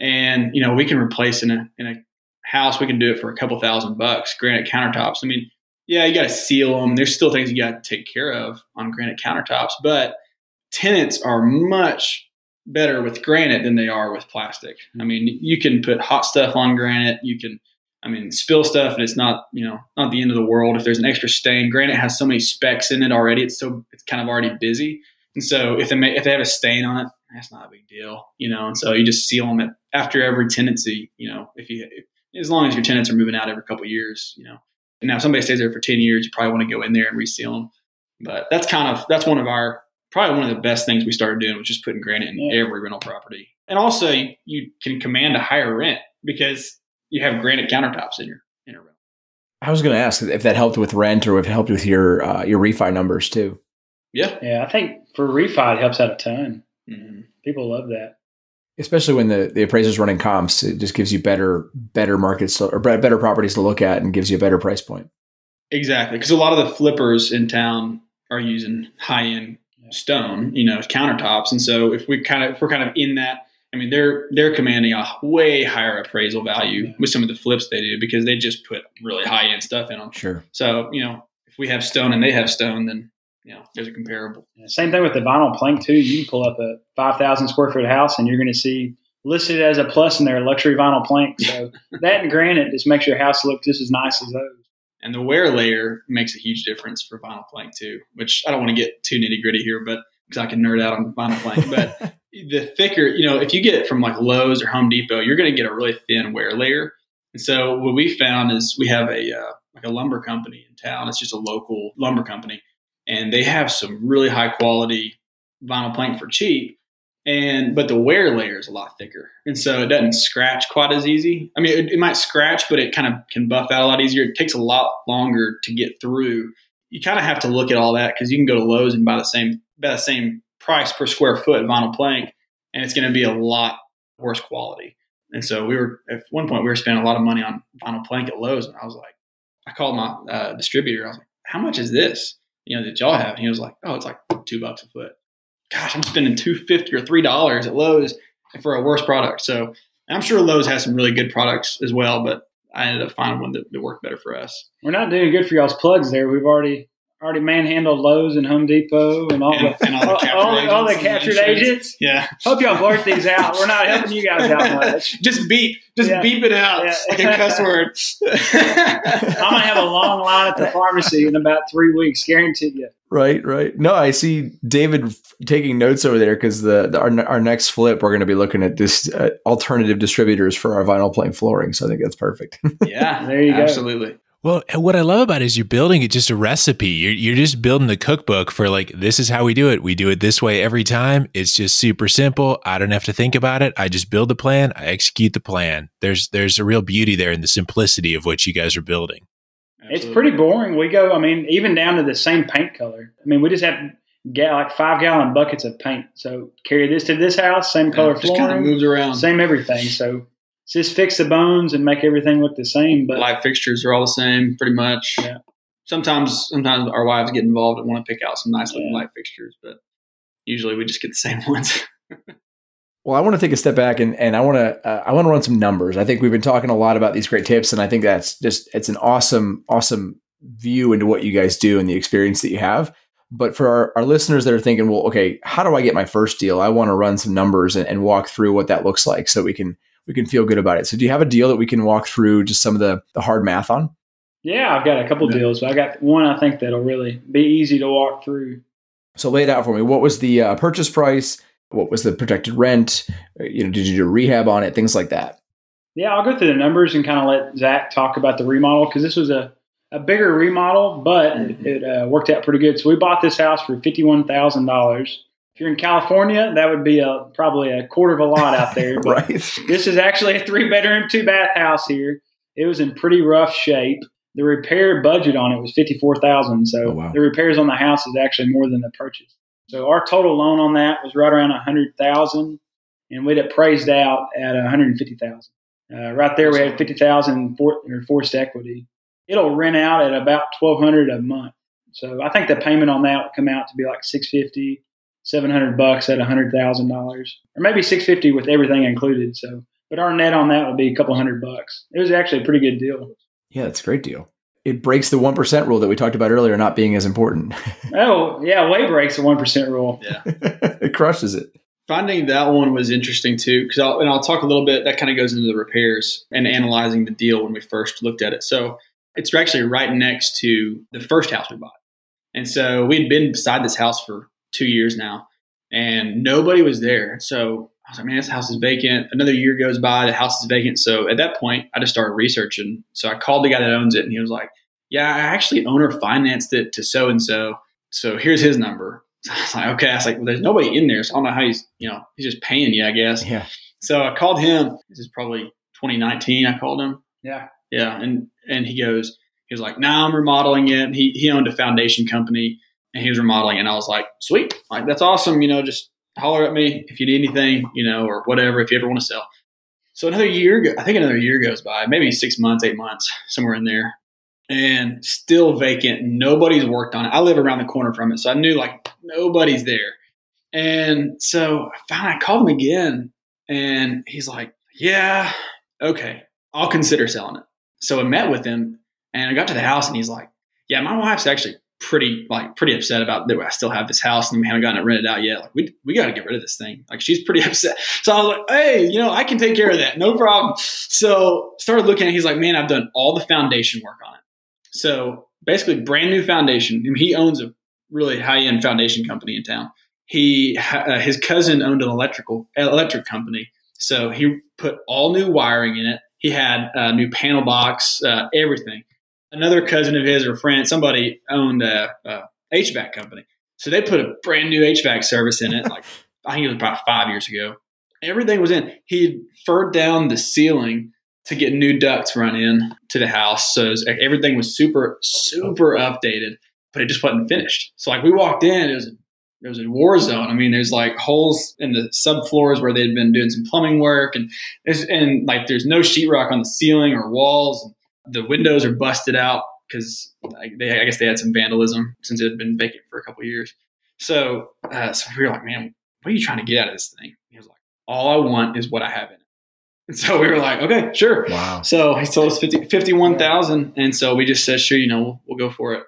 And you know, we can replace in a in a house. We can do it for a couple thousand bucks. Granite countertops. I mean, yeah, you got to seal them. There's still things you got to take care of on granite countertops, but tenants are much better with granite than they are with plastic. I mean, you can put hot stuff on granite. You can I mean, spill stuff, and it's not you know not the end of the world. If there's an extra stain, granite has so many specks in it already. It's so it's kind of already busy, and so if they may, if they have a stain on it, that's not a big deal, you know. And so you just seal them at, after every tenancy, you know. If you if, as long as your tenants are moving out every couple of years, you know. And now if somebody stays there for ten years, you probably want to go in there and reseal them. But that's kind of that's one of our probably one of the best things we started doing was just putting granite in every rental property. And also, you, you can command a higher rent because you have granite countertops in your in a room. I was going to ask if that helped with rent or if it helped with your uh, your refi numbers too. Yeah. Yeah, I think for refi it helps out a ton. Mhm. People love that. Especially when the, the appraiser's running comps, it just gives you better better markets to, or better properties to look at and gives you a better price point. Exactly, because a lot of the flippers in town are using high end stone, you know, countertops, and so if we kind of if we're kind of in that, I mean, they're they're commanding a way higher appraisal value with some of the flips they do because they just put really high end stuff in them. Sure. So you know, if we have stone and they have stone, then you know, there's a comparable. Yeah, Same thing with the vinyl plank too. You can pull up a five thousand square foot house and you're going to see listed as a plus in there luxury vinyl plank. So that and granite just makes your house look just as nice as those. And the wear layer makes a huge difference for vinyl plank too, which I don't want to get too nitty gritty here, but because I can nerd out on vinyl plank. But the thicker, you know, if you get it from like Lowe's or Home Depot, you're going to get a really thin wear layer. And so what we found is we have a uh, like a lumber company in town. It's just a local lumber company, and they have some really high quality vinyl plank for cheap. And but the wear layer is a lot thicker, and so it doesn't scratch quite as easy. I mean, it, it might scratch, but it kind of can buff out a lot easier. It takes a lot longer to get through. You kind of have to look at all that because you can go to Lowe's and buy the same buy the same price per square foot vinyl plank, and it's going to be a lot worse quality. And so we were at one point we were spending a lot of money on vinyl plank at Lowe's, and I was like, I called my uh, distributor. I was like, "How much is this? You know did y'all have?" And he was like, "Oh, it's like two bucks a foot." Gosh, I'm spending two fifty or three dollars at Lowe's for a worse product. So I'm sure Lowe's has some really good products as well, but I ended up finding one that, that worked better for us. We're not doing good for y'all's plugs there. We've already already manhandled Lowe's and Home Depot and all And- the and all the captured all, all the agents captured insurance. agents. Yeah, Hope y'all blurt these out. We're not helping you guys out much. just beep, just Yeah. beep it out Yeah. like a cuss word. I'm gonna have a long line at the pharmacy in about three weeks, guarantee you. Right, right. No, I see David taking notes over there because the, the our, our next flip we're going to be looking at this uh, alternative distributors for our vinyl plank flooring. So I think that's perfect. yeah, There you go. absolutely. Well, and what I love about it is you're building it just a recipe. You're you're just building the cookbook for like this is how we do it. We do it this way every time. It's just super simple. I don't have to think about it. I just build the plan. I execute the plan. There's there's a real beauty there in the simplicity of what you guys are building. It's pretty boring. We go, I mean, even down to the same paint color. I mean, we just have ga- like five gallon buckets of paint. So carry this to this house, same color Yeah, just kind of moves around. same everything. So just fix the bones and make everything look the same. But light fixtures are all the same, pretty much. Yeah. Sometimes, sometimes our wives get involved and want to pick out some nice looking Yeah. light fixtures, but usually we just get the same ones. Well, I want to take a step back and, and I want to uh, I want to run some numbers. I think we've been talking a lot about these great tips, and I think that's just it's an awesome awesome view into what you guys do and the experience that you have. But for our, our listeners that are thinking, well, okay, how do I get my first deal? I want to run some numbers and, and walk through what that looks like so we can we can feel good about it. So, do you have a deal that we can walk through just some of the the hard math on? yeah, I've got a couple Yeah. deals. But I got one I think that'll really be easy to walk through. So, lay it out for me. What was the uh, purchase price? What was the projected rent? Uh, You know, did you do a rehab on it? Things like that. Yeah, I'll go through the numbers and kind of let Zac talk about the remodel because this was a, a bigger remodel, but it, it uh, worked out pretty good. So we bought this house for fifty one thousand dollars. If you're in California, that would be a probably a quarter of a lot out there. Right. This is actually a three bedroom, two bath house here. It was in pretty rough shape. The repair budget on it was fifty four thousand. So Oh, wow. the repairs on the house is actually more than the purchase. So our total loan on that was right around a hundred thousand, and we'd appraised out at a hundred and fifty thousand. Uh, right there, we had fifty thousand for, forced equity. It'll rent out at about twelve hundred a month. So I think the payment on that would come out to be like six fifty, seven hundred bucks at a hundred thousand dollars, or maybe six fifty with everything included. So, but our net on that would be a couple hundred bucks. It was actually a pretty good deal. Yeah, that's a great deal. It breaks the one percent rule that we talked about earlier, not being as important. Oh yeah, way breaks the one percent rule. Yeah. it crushes it. Finding that one was interesting too, because I'll, and I'll talk a little bit. That kind of goes into the repairs and analyzing the deal when we first looked at it. So it's actually right next to the first house we bought, and so we'd been beside this house for two years now, and nobody was there. So I was like, man, this house is vacant. Another year goes by, the house is vacant. So at that point, I just started researching. So I called the guy that owns it, and he was like, yeah, I actually owner financed it to so and so. So here's his number. So I was like, okay. I was like, well, there's nobody in there, so I don't know how he's, you know, he's just paying you, I guess. Yeah. So I called him. This is probably 2019. I called him. Yeah. Yeah, and and he goes, he was like, "Nah, I'm remodeling it." He he owned a foundation company, and he was remodeling, and I was like, "Sweet, like that's awesome." You know, just holler at me if you need anything, you know, or whatever. If you ever want to sell. So another year, I think another year goes by, maybe six months, eight months, somewhere in there, and still vacant. Nobody's worked on it. I live around the corner from it, so I knew like nobody's there. And so I finally I called him again, and he's like, "Yeah, okay, I'll consider selling it." So I met with him, and I got to the house, and he's like, "Yeah, my wife's actually pretty like pretty upset about that. I still have this house, and we haven't gotten it rented out yet. Like we we got to get rid of this thing. Like she's pretty upset." So I was like, "Hey, you know, I can take care of that, no problem." So started looking at. it. He's like, "Man, I've done all the foundation work on it." So basically, brand new foundation. I mean, he owns a really high end foundation company in town. He uh, his cousin owned an electrical electric company, so he put all new wiring in it. He had a new panel box, uh, everything. Another cousin of his or friend, somebody owned a, a HVAC company, so they put a brand new HVAC service in it. Like I think it was about five years ago. Everything was in. He furred down the ceiling to get new ducts run in to the house. So was- everything was super, super updated, but it just wasn't finished. So like we walked in, it was it was a war zone. I mean, there's like holes in the subfloors where they'd been doing some plumbing work, and and like there's no sheetrock on the ceiling or walls. The windows are busted out because they, I guess they had some vandalism since it had been vacant for a couple of years. So, uh, so we were like, man, what are you trying to get out of this thing? He was like, all I want is what I have in it. And so we were like, okay, sure. Wow. So he told us 50, 51,000. And so we just said, sure, you know, we'll, we'll go for it.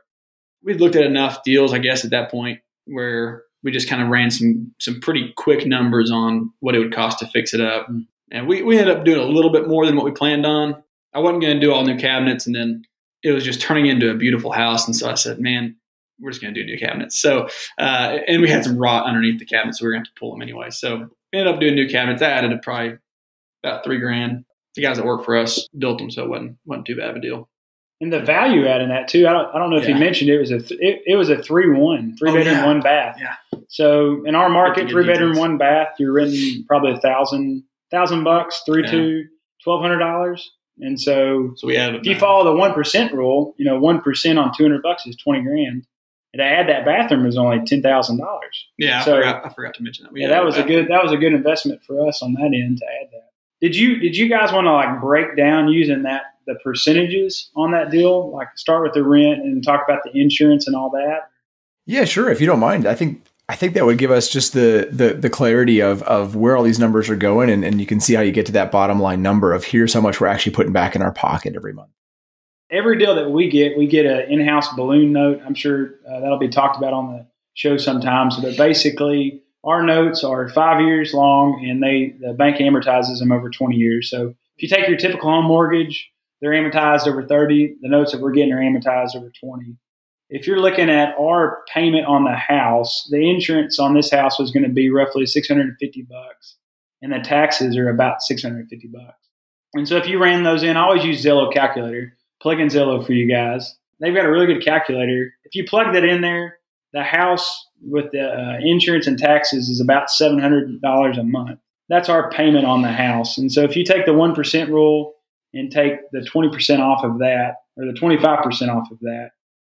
We'd looked at enough deals, I guess, at that point where we just kind of ran some, some pretty quick numbers on what it would cost to fix it up. And we, we ended up doing a little bit more than what we planned on. I wasn't going to do all new cabinets. And then it was just turning into a beautiful house. And so I said, man, we're just going to do new cabinets. So, uh, and we had some rot underneath the cabinets, so we were going to have to pull them anyway. So we ended up doing new cabinets. That added probably about three grand. The guys that work for us built them, so it wasn't wasn't too bad of a deal. And the value add in that too. I don't, I don't know if you mentioned it was a th- it, it was a three one three Oh, bedroom yeah. one bath. Yeah. So in our market, three bedroom details. one bath, you're renting probably a thousand thousand bucks, three Yeah. two, twelve hundred dollars. And so So we added. if you follow the one percent rule, you know one percent on two hundred bucks is twenty grand. And to add that bathroom is only ten thousand dollars. yeah, I so- forgot. I forgot to mention that. We Yeah, that was a good that was a good investment for us on that end to add that. Did you did you guys want to like break down using that the percentages on that deal? Like start with the rent and talk about the insurance and all that. Yeah, sure. If you don't mind, I think I think that would give us just the the, the clarity of of where all these numbers are going, and, and you can see how you get to that bottom line number of here's how much we're actually putting back in our pocket every month. Every deal that we get, we get an in-house balloon note. I'm sure uh, that'll be talked about on the show sometimes. But basically, our notes are five years long, and they the bank amortizes them over 20 years. So if you take your typical home mortgage, they're amortized over 30. The notes that we're getting are amortized over 20. If you're looking at our payment on the house, the insurance on this house was going to be roughly 650 bucks, and the taxes are about 650 bucks. And so if you ran those in, I always use Zillow calculator. Plug in Zillow for you guys. They've got a really good calculator. If you plug that in there, the house with the uh, insurance and taxes is about $700 a month. That's our payment on the house. And so if you take the 1% rule and take the 20% off of that, or the 25% off of that,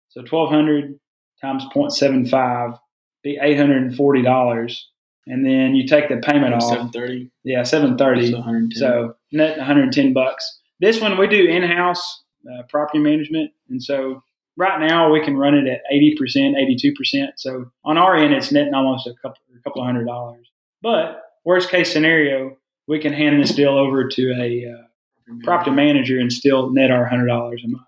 so 1200 times 0.75 be $840. And then you take the payment off. 730. Yeah, 730. So 110. So net 110 bucks. This one we do in-house uh, property management. And so right now we can run it at 80%, 82%. So on our end, it's netting almost a couple, a couple of hundred dollars. But worst case scenario, we can hand this deal over to a uh, property manager and still net our hundred dollars a month.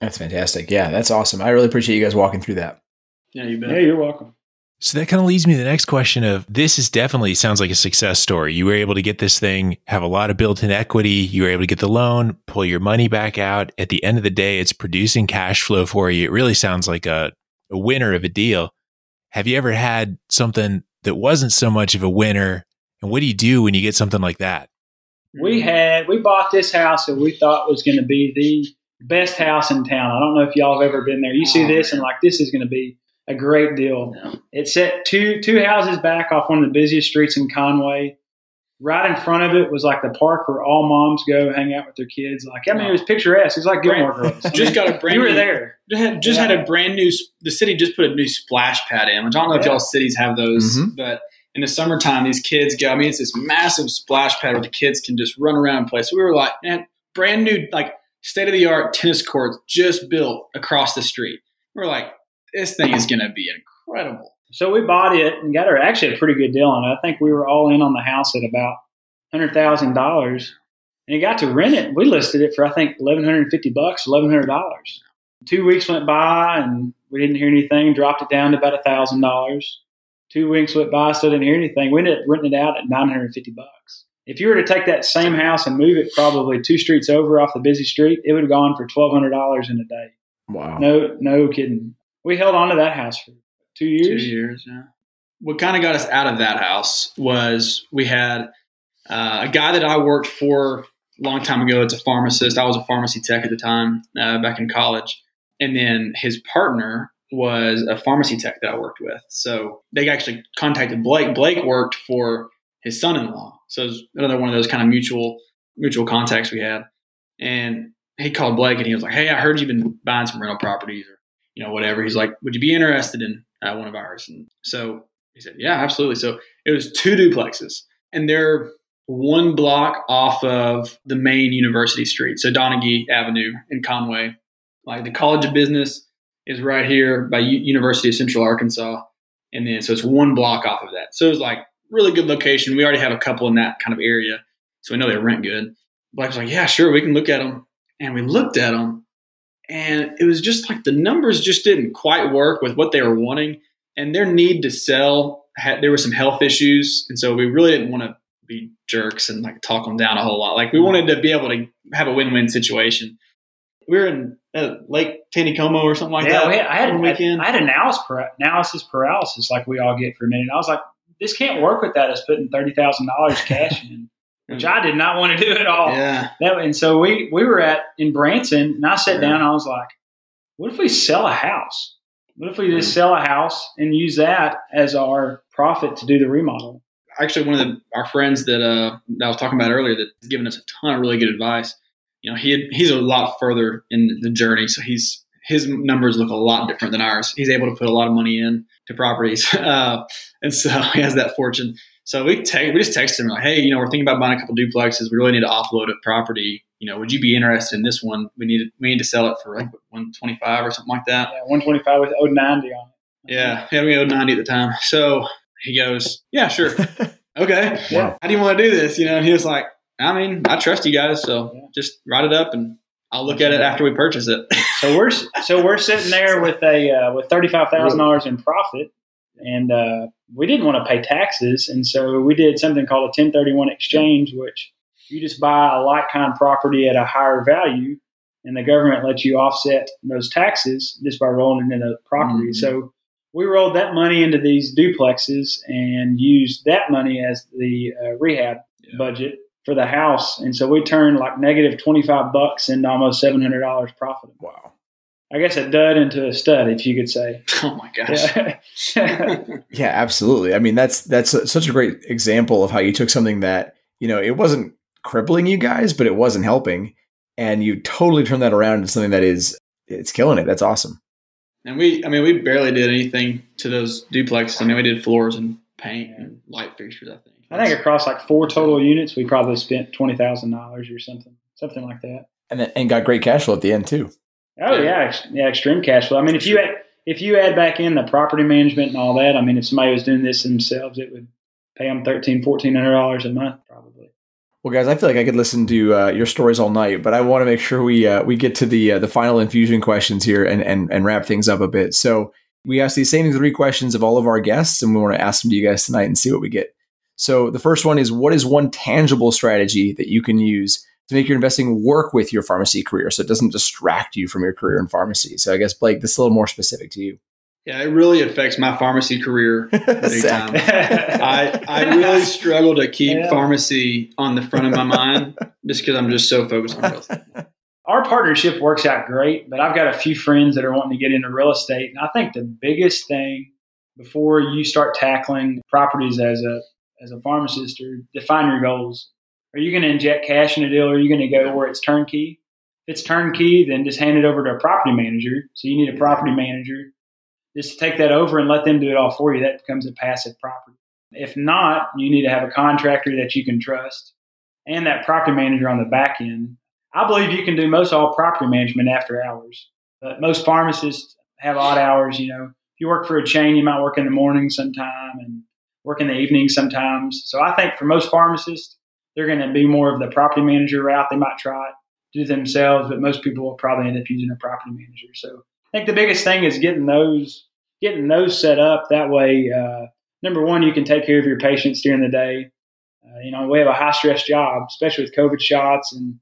That's fantastic. Yeah, that's awesome. I really appreciate you guys walking through that. Yeah, you bet. Yeah, you're welcome. So that kind of leads me to the next question of this is definitely sounds like a success story. You were able to get this thing, have a lot of built-in equity, you were able to get the loan, pull your money back out. At the end of the day, it's producing cash flow for you. It really sounds like a, a winner of a deal. Have you ever had something that wasn't so much of a winner? And what do you do when you get something like that? We had we bought this house that we thought was going to be the best house in town. I don't know if y'all have ever been there. You see this and like this is going to be a great deal. Yeah. It's set two two houses back off one of the busiest streets in Conway. Right in front of it was like the park where all moms go hang out with their kids. Like I mean, it was picturesque. It's like Gilmore Girls. Just mean, got a brand you were new- there. Just had, just Yeah. had a brand new. The city just put a new splash pad in, which I don't know if y'all cities have those, Mhm. but in the summertime, these kids go. I mean, it's this massive splash pad where the kids can just run around and play. So we were like, man, brand new, like state of the art tennis courts just built across the street. We're like, this thing is going to be incredible. So we bought it and got her actually a pretty good deal on it. I think we were all in on the house at about hundred thousand dollars, and it got to rent it. We listed it for I think eleven hundred and fifty bucks, eleven hundred dollars. Two weeks went by and we didn't hear anything. Dropped it down to about a thousand dollars. Two weeks went by, still didn't hear anything. We ended up renting it out at nine hundred and fifty bucks. If you were to take that same house and move it probably two streets over off the busy street, it would have gone for twelve hundred dollars in a day. Wow. No, no kidding. We held on to that house for two years. Two years, yeah. What kind of got us out of that house was we had uh, a guy that I worked for a long time ago. It's a pharmacist. I was a pharmacy tech at the time uh, back in college. And then his partner was a pharmacy tech that I worked with. So they actually contacted Blake. Blake worked for his son-in-law. So it was another one of those kind of mutual mutual contacts we had. And he called Blake and he was like, "Hey, I heard you've been buying some rental properties or you know whatever." He's like, "Would you be interested in uh, one of ours?" And so he said, "Yeah, absolutely." So it was two duplexes, and they're one block off of the main University Street, so Donaghy Avenue in Conway. Like the College of Business is right here by U- University of Central Arkansas, and then so it's one block off of that. So it was like really good location. We already have a couple in that kind of area, so we know they rent good. Blake was like, "Yeah, sure, we can look at them," and we looked at them, and it was just like the numbers just didn't quite work with what they were wanting, and their need to sell had there were some health issues, and so we really didn't want to be jerks and like talk them down a whole lot. Like we wanted to be able to have a win-win situation. We were in uh, Lake Taneycomo or something like yeah, that. had, I had one weekend. I had analysis paralysis like we all get for a minute. I was like, this can't work with that as putting thirty thousand dollars cash in, which I did not want to do at all. yeah, That, and so we we were at in Branson, and I sat down. and I was like, what if we sell a house? What if we just sell a house and use that as our profit to do the remodel? actually one of the, our friends that uh, that I was talking about earlier that's given us a ton of really good advice. You know, he had, he's a lot further in the journey, so he's his numbers look a lot different than ours. He's able to put a lot of money in to properties, uh, and so he has that fortune. So we te- we just texted him like, hey, you know, we're thinking about buying a couple duplexes. We really need to offload a property. You know, would you be interested in this one? We need to, we need to sell it for like one twenty five or something like that. Yeah, one twenty five with owed ninety on it. Yeah, yeah, we owed ninety at the time. So he goes, yeah, sure, okay. Yeah. How do you want to do this? You know, and he was like, I mean, I trust you guys, so Yeah. just write it up and I'll look at it after we purchase it. So we're so we're sitting there with a uh, with thirty five thousand dollars in profit, and uh, we didn't want to pay taxes, and so we did something called a ten thirty one exchange, which you just buy a like kind property at a higher value, and the government lets you offset those taxes just by rolling it into the property. Mhm. So we rolled that money into these duplexes and used that money as the uh, rehab Yeah. budget for the house, and so we turned like negative twenty five bucks into almost seven hundred dollars profit. Wow. I guess a dud into a stud, if you could say. oh my gosh. Yeah. Yeah, absolutely. I mean, that's that's a- such a great example of how you took something that you know it wasn't crippling you guys, but it wasn't helping, and you totally turned that around into something that is it's killing it. That's awesome. And we, I mean, we barely did anything to those duplexes. I mean, we did floors and paint and light fixtures. I think. I think across like four total units, we probably spent twenty thousand dollars or something, something like that. And and got great cash flow at the end too. Oh Yeah. yeah, ex- yeah, extreme cash flow. I mean, if you add, if you add back in the property management and all that, I mean, if somebody was doing this themselves, it would pay them thirteen, fourteen hundred dollars a month probably. Well, guys, I feel like I could listen to uh, your stories all night, but I want to make sure we uh, we get to the uh, the final infusion questions here and, and and wrap things up a bit. So we ask these same three questions of all of our guests, and we want to ask them to you guys tonight and see what we get. So the first one is, what is one tangible strategy that you can use to make your investing work with your pharmacy career, so it doesn't distract you from your career in pharmacy? So I guess Blake, this is a little more specific to you. Yeah, it really affects my pharmacy career big time. I I really struggle to keep Yeah. pharmacy on the front of my mind just because I'm just so focused on real estate. Our partnership works out great, but I've got a few friends that are wanting to get into real estate, and I think the biggest thing before you start tackling properties as a as a pharmacist or define your goals. Are you going to inject cash in a deal or are you going to go where it's turnkey? If it's turnkey, then just hand it over to a property manager. So you need a property manager. Just take that over and let them do it all for you. That becomes a passive property. If not, you need to have a contractor that you can trust and that property manager on the back end. I believe you can do most all property management after hours. But most pharmacists have odd hours. You know, if you work for a chain, you might work in the morning sometime and work in the evening sometimes. So I think for most pharmacists, they're going to be more of the property manager route. They might try it do themselves, but most people will probably end up using a property manager. So I think the biggest thing is getting those getting those set up. That way, uh, number one, you can take care of your patients during the day. Uh, you know, we have a high stress job, especially with COVID shots and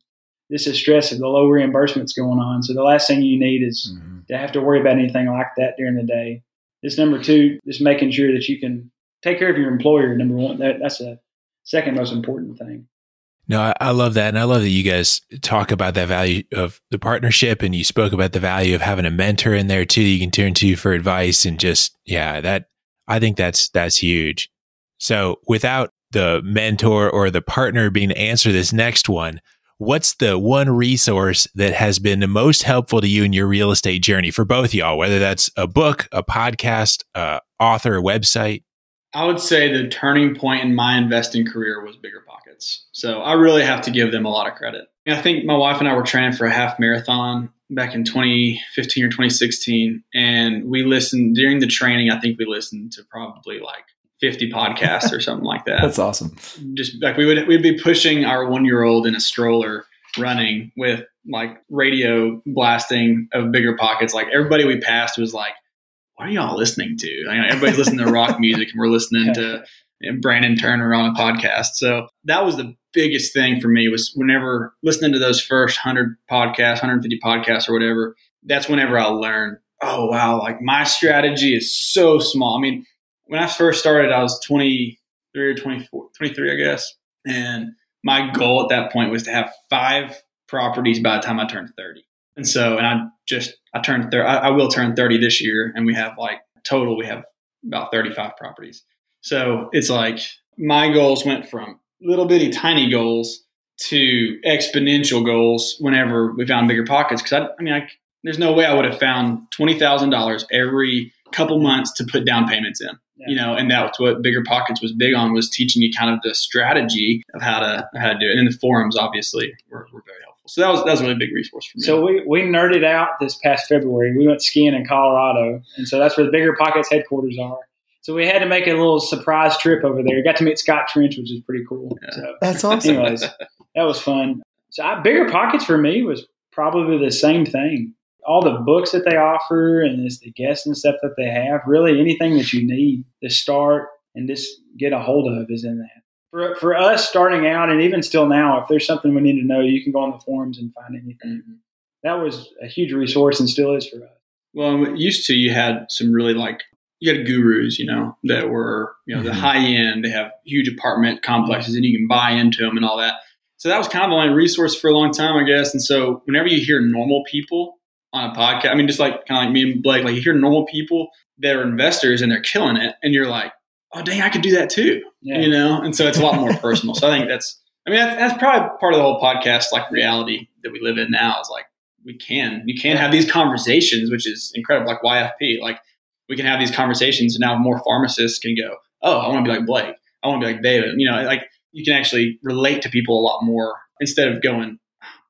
this is stress of the low reimbursements going on. So the last thing you need is to have to worry about anything like that during the day. This number two, just making sure that you can take care of your employer. Number one, that, that's a second most important thing. No, I, I love that. And I love that you guys talk about that value of the partnership and you spoke about the value of having a mentor in there too, you can turn to for advice and just, yeah, that I think that's, that's huge. So without the mentor or the partner being to answer this next one, what's the one resource that has been the most helpful to you in your real estate journey for both y'all, whether that's a book, a podcast, a author, a website? I would say the turning point in my investing career was Bigger Pockets. So I really have to give them a lot of credit. I think my wife and I were training for a half marathon back in 2015 or 2016. And we listened during the training, I think we listened to probably like 50 podcasts or something like that. That's awesome. Just like we would we'd be pushing our one year old in a stroller running with like radio blasting of bigger pockets. Like everybody we passed was like, what are y'all listening to? Know, everybody's listening to rock music and we're listening to Brandon Turner on a podcast. So that was the biggest thing for me was whenever listening to those first 100 podcasts, 150 podcasts or whatever, that's whenever I learned, oh, wow, like my strategy is so small. I mean, when I first started, I was 23 or 24, 23, I guess. And my goal at that point was to have five properties by the time I turned 30. And so, and I just, I turned, thir- I, I will turn 30 this year. And we have like total, we have about 35 properties. So it's like my goals went from little bitty tiny goals to exponential goals whenever we found bigger pockets. Cause I, I mean, I, there's no way I would have found twenty thousand dollars every couple months to put down payments in. Yeah. You know, and that's what Bigger Pockets was big on was teaching you kind of the strategy of how to how to do it. And the forums obviously were, were very helpful. So that was that was a really big resource for me. So we, we nerded out this past February. We went skiing in Colorado, and so that's where the Bigger Pockets headquarters are. So we had to make a little surprise trip over there. Got to meet Scott Trench, which is pretty cool. Yeah. So, that's awesome. Anyways, that was fun. So I, Bigger Pockets for me was probably the same thing all the books that they offer and just the guests and stuff that they have, really anything that you need to start and just get a hold of is in that. For, for us starting out and even still now, if there's something we need to know, you can go on the forums and find anything. Mm-hmm. That was a huge resource and still is for us. Well, used to you had some really like you had gurus, you know, that were you know mm-hmm. the high end. They have huge apartment complexes, and you can buy into them and all that. So that was kind of the only resource for a long time, I guess. And so whenever you hear normal people on a podcast. I mean, just like kind of like me and Blake, like you hear normal people that are investors and they're killing it, and you're like, oh dang, I could do that too, yeah. you know. And so it's a lot more personal. So I think that's, I mean, that's, that's probably part of the whole podcast, like reality that we live in now is like we can, you can have these conversations, which is incredible, like YFP, like we can have these conversations, and now more pharmacists can go, oh, I want to be like Blake, I want to be like David, you know, like you can actually relate to people a lot more instead of going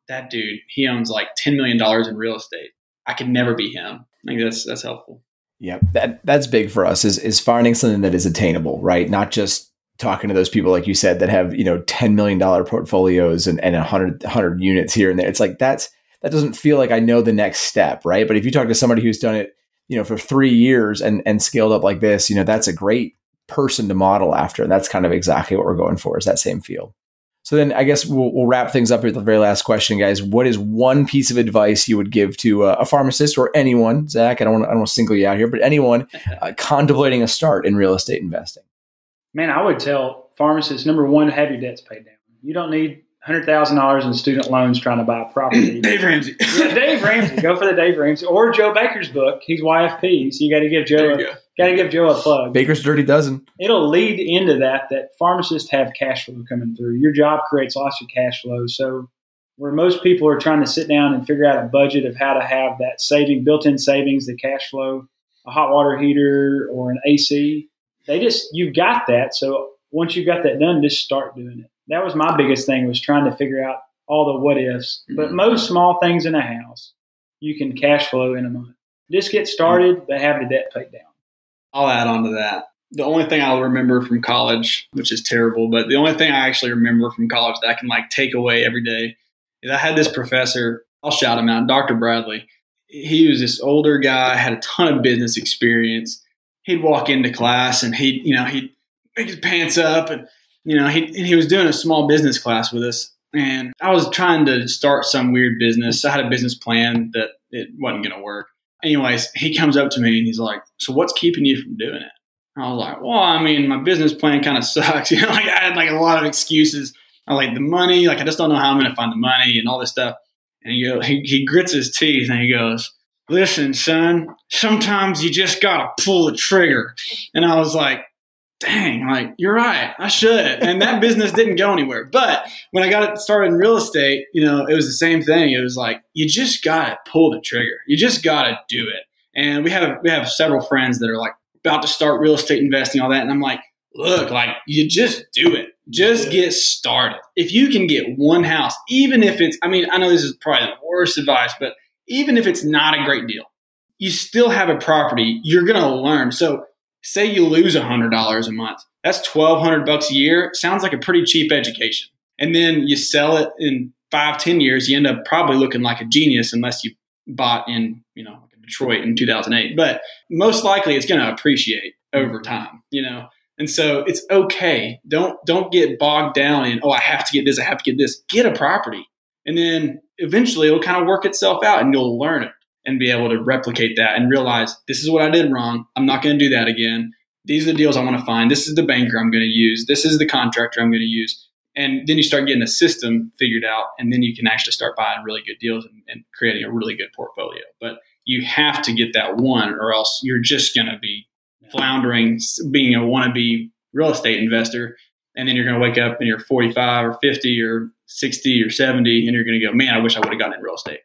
that dude, he owns like $10 million in real estate. I could never be him. I think that's, that's helpful. Yeah. That, that's big for us is, is finding something that is attainable, right? Not just talking to those people, like you said, that have, you know, $10 million portfolios and, and 100, 100 units here and there. It's like, that's, that doesn't feel like I know the next step, right? But if you talk to somebody who's done it, you know, for three years and, and scaled up like this, you know, that's a great person to model after. And that's kind of exactly what we're going for is that same field. So then I guess we'll, we'll wrap things up with the very last question, guys. What is one piece of advice you would give to a, a pharmacist or anyone, Zac? I don't want to, I don't want to single you out here, but anyone uh, contemplating a start in real estate investing. Man, I would tell pharmacists number one, have your debts paid down. You don't need hundred thousand dollars in student loans trying to buy a property. Dave Ramsey. yeah, Dave Ramsey. Go for the Dave Ramsey or Joe Baker's book. He's YFP, so you got to give Joe. Got to give Joe a plug. Baker's Dirty Dozen. It'll lead into that that pharmacists have cash flow coming through. Your job creates lots of cash flow. So where most people are trying to sit down and figure out a budget of how to have that saving, built-in savings, the cash flow, a hot water heater or an AC, they just you've got that. So once you've got that done, just start doing it. That was my biggest thing was trying to figure out all the what ifs. But mm-hmm. most small things in a house, you can cash flow in a month. Just get started, but have the debt paid down. I'll add on to that. The only thing I'll remember from college, which is terrible, but the only thing I actually remember from college that I can like take away every day is I had this professor, I'll shout him out, Dr. Bradley. He was this older guy, had a ton of business experience. He'd walk into class and he'd, you know, he'd make his pants up and, you know, he, he was doing a small business class with us. And I was trying to start some weird business. I had a business plan that it wasn't going to work anyways, he comes up to me and he's like, "So what's keeping you from doing it?" I was like, "Well, I mean, my business plan kind of sucks. You know, like I had like a lot of excuses. I like the money, like I just don't know how I'm going to find the money and all this stuff." And he he, he grits his teeth and he goes, "Listen, son, sometimes you just gotta pull the trigger." And I was like, dang, like you're right, I should. And that business didn't go anywhere. But when I got it started in real estate, you know, it was the same thing. It was like you just gotta pull the trigger. You just gotta do it. And we have we have several friends that are like about to start real estate investing, all that, and I'm like, look, like you just do it. Just get started. If you can get one house, even if it's, I mean, I know this is probably the worst advice, but even if it's not a great deal, you still have a property. You're gonna learn. So say you lose $100 a month. That's 1200 bucks a year. Sounds like a pretty cheap education. And then you sell it in five, 10 years, you end up probably looking like a genius unless you bought in, you know, Detroit in 2008. But most likely it's going to appreciate over time, you know. And so it's okay. Don't don't get bogged down in, oh, I have to get this, I have to get this. Get a property. And then eventually it'll kind of work itself out and you'll learn it and be able to replicate that and realize this is what I did wrong. I'm not going to do that again. These are the deals I want to find. This is the banker I'm going to use. This is the contractor I'm going to use. And then you start getting a system figured out, and then you can actually start buying really good deals and, and creating a really good portfolio. But you have to get that one, or else you're just going to be floundering, being a wannabe real estate investor. And then you're going to wake up and you're 45 or 50 or 60 or 70, and you're going to go, man, I wish I would have gotten in real estate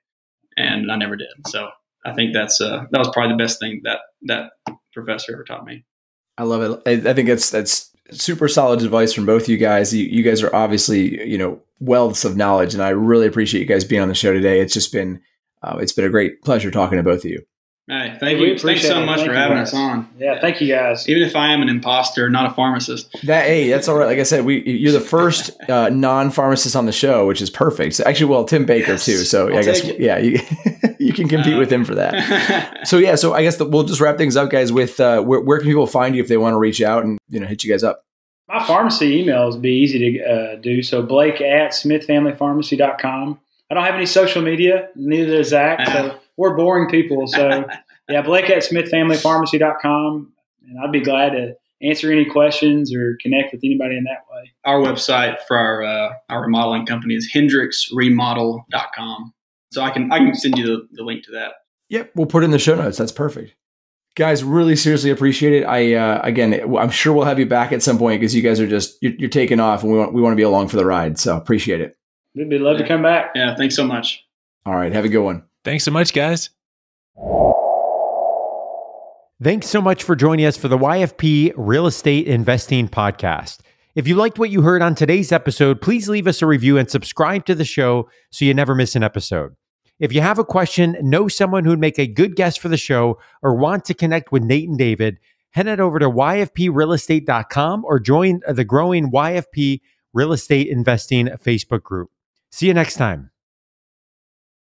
and I never did. So I think that's uh, that was probably the best thing that that professor ever taught me. I love it. I, think that's that's super solid advice from both you guys. You, you guys are obviously you know wealths of knowledge, and I really appreciate you guys being on the show today. It's just been uh, it's been a great pleasure talking to both of you. Hey, thank you. Thanks so much thank for having us on. Yeah, thank you guys. Even if I am an imposter, not a pharmacist. That hey, that's all right. Like I said, we you're the first uh, non-pharmacist on the show, which is perfect. So actually, well, Tim Baker yes, too. So I'll I guess yeah, you, you can compete uh, with him for that. so yeah, so I guess the, we'll just wrap things up, guys. With uh, where, where, can people find you if they want to reach out and you know hit you guys up? My pharmacy emails be easy to uh, do. So Blake at smithfamilypharmacy.com. I don't have any social media, neither does Zac. So we're boring people. So yeah, Blake at smithfamilypharmacy.com. And I'd be glad to answer any questions or connect with anybody in that way. Our website for our, uh, our remodeling company is hendricksremodel.com. So I can, I can send you the, the link to that. Yep. We'll put it in the show notes. That's perfect. Guys, really seriously appreciate it. I uh, again, I'm sure we'll have you back at some point because you guys are just you're, you're, taking off, and we want we want to be along for the ride. So appreciate it. We'd be love yeah. to come back. Yeah, thanks so much. All right, have a good one. Thanks so much, guys. Thanks so much for joining us for the YFP Real Estate Investing Podcast. If you liked what you heard on today's episode, please leave us a review and subscribe to the show so you never miss an episode. If you have a question, know someone who'd make a good guest for the show, or want to connect with Nate and David, head on over to yfprealestate.com or join the growing YFP Real Estate Investing Facebook group. See you next time.